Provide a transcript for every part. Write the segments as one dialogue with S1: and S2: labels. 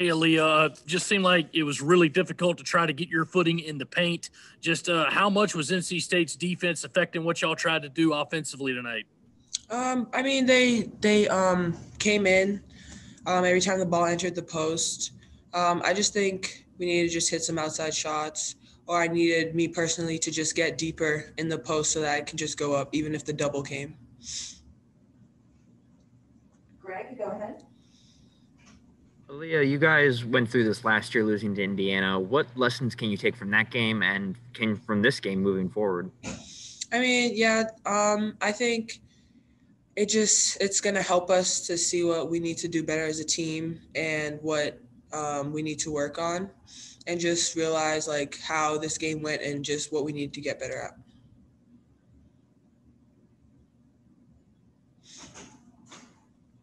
S1: Hey, Aliyah, uh, just seemed like it was really difficult to try to get your footing in the paint. Just uh, how much was NC State's defense affecting what y'all tried to do offensively tonight?
S2: Um, I mean, they they um, came in um, every time the ball entered the post. Um, I just think we needed to just hit some outside shots, or I needed me personally to just get deeper in the post so that I can just go up, even if the double came.
S3: Greg, go ahead.
S4: Aliyah, you guys went through this last year losing to Indiana. What lessons can you take from that game and can from this game moving forward?
S2: I mean, yeah, um, I think it just it's gonna help us to see what we need to do better as a team and what um, we need to work on, and just realize like how this game went and just what we need to get better at.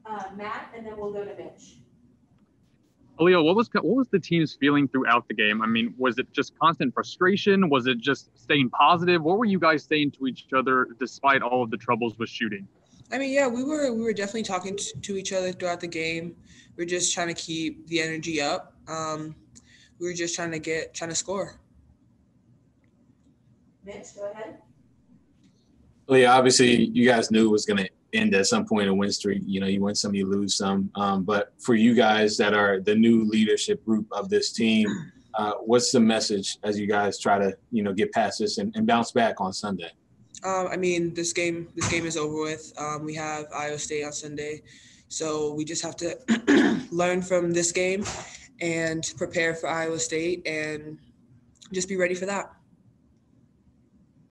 S3: Uh, Matt, and then we'll go to Mitch.
S5: Aliyah, what was what was the team's feeling throughout the game? I mean, was it just constant frustration? Was it just staying positive? What were you guys saying to each other despite all of the troubles with shooting?
S2: I mean, yeah, we were we were definitely talking to, to each other throughout the game. We are just trying to keep the energy up. Um, we were just trying to get trying to score.
S3: Mitch, go ahead.
S6: Well, yeah, obviously you guys knew it was going to end at some point in win streak. You know, you win some, you lose some. Um, but for you guys that are the new leadership group of this team, uh, what's the message as you guys try to, you know, get past this and, and bounce back on Sunday?
S2: Um, I mean, this game this game is over with. Um, we have Iowa State on Sunday, so we just have to learn from this game and prepare for Iowa State and just be ready for that.